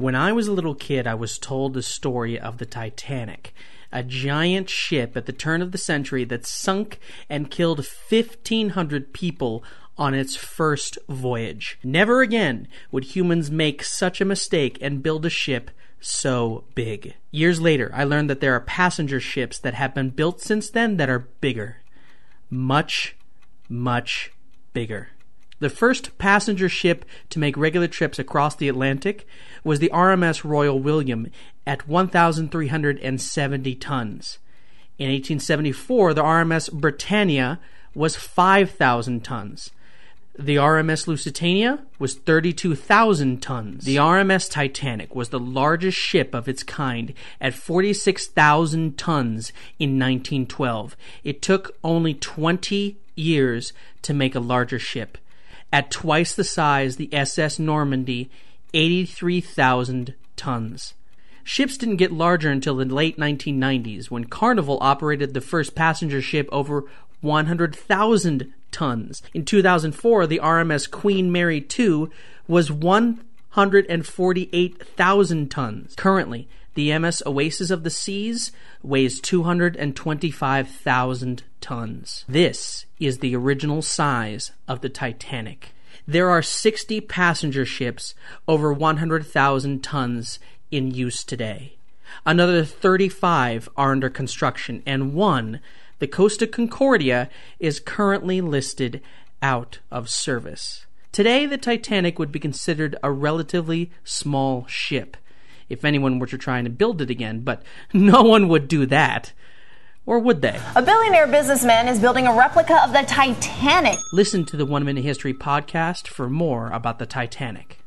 When I was a little kid, I was told the story of the Titanic, a giant ship at the turn of the century that sunk and killed 1,500 people on its first voyage. Never again would humans make such a mistake and build a ship so big. Years later, I learned that there are passenger ships that have been built since then that are bigger. Much, much bigger. The first passenger ship to make regular trips across the Atlantic was the RMS Royal William at 1,370 tons. In 1874, the RMS Britannia was 5,000 tons. The RMS Lusitania was 32,000 tons. The RMS Titanic was the largest ship of its kind at 46,000 tons in 1912. It took only 20 years to make a larger ship. At twice the size, the SS Normandie, 83,000 tons. Ships didn't get larger until the late 1990s when Carnival operated the first passenger ship over 100,000 tons. In 2004, the RMS Queen Mary II was 148,000 tons. Currently, the MS Oasis of the Seas weighs 225,000 tons. This is the original size of the Titanic. There are 60 passenger ships over 100,000 tons in use today. Another 35 are under construction, and one the Costa Concordia is currently listed out of service. Today, the Titanic would be considered a relatively small ship if anyone were to try to build it again, but no one would do that. Or would they? A billionaire businessman is building a replica of the Titanic. Listen to the One Minute History podcast for more about the Titanic.